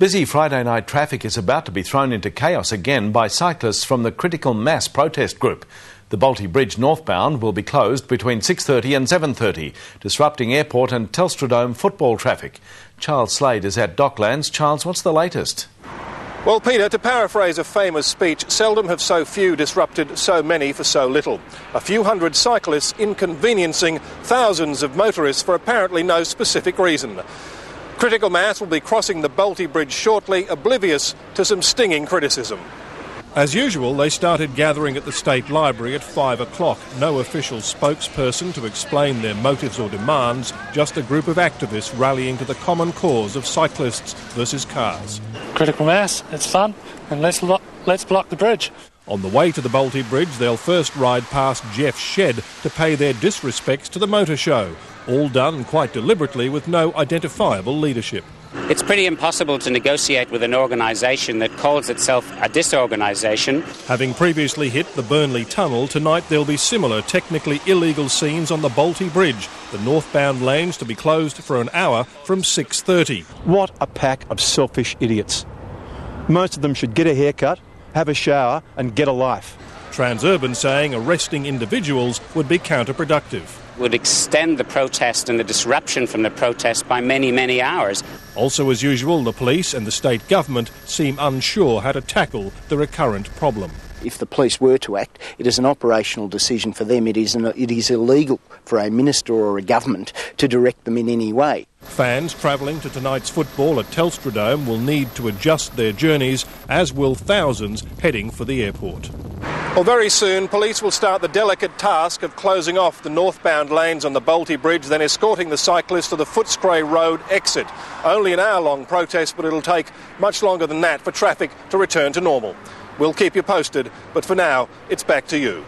Busy Friday night traffic is about to be thrown into chaos again by cyclists from the Critical Mass protest group. The Bolte Bridge northbound will be closed between 6:30 and 7:30, disrupting airport and Telstra Dome football traffic. Charles Slade is at Docklands. Charles, what's the latest? Well, Peter, to paraphrase a famous speech, seldom have so few disrupted so many for so little. A few hundred cyclists inconveniencing thousands of motorists for apparently no specific reason. Critical mass will be crossing the Bolte Bridge shortly, oblivious to some stinging criticism. As usual, they started gathering at the State Library at five o'clock. No official spokesperson to explain their motives or demands, just a group of activists rallying to the common cause of cyclists versus cars. Critical mass, it's fun, and let's, lo- let's block the bridge. On the way to the Bolte Bridge, they'll first ride past Jeff's shed to pay their disrespects to the motor show, all done quite deliberately with no identifiable leadership. It's pretty impossible to negotiate with an organisation that calls itself a disorganisation. Having previously hit the Burnley Tunnel, tonight there'll be similar technically illegal scenes on the Bolte Bridge, the northbound lanes to be closed for an hour from 6.30. What a pack of selfish idiots. Most of them should get a haircut, have a shower and get a life. Transurban saying arresting individuals would be counterproductive. Would extend the protest and the disruption from the protest by many, many hours. Also, as usual, the police and the state government seem unsure how to tackle the recurrent problem. If the police were to act, it is an operational decision for them. It is, an, it is illegal for a minister or a government to direct them in any way. Fans travelling to tonight's football at Telstra Dome will need to adjust their journeys, as will thousands heading for the airport. Well, very soon, police will start the delicate task of closing off the northbound lanes on the Bolte Bridge, then escorting the cyclists to the Footscray Road exit. Only an hour long protest, but it'll take much longer than that for traffic to return to normal. We'll keep you posted, but for now, it's back to you.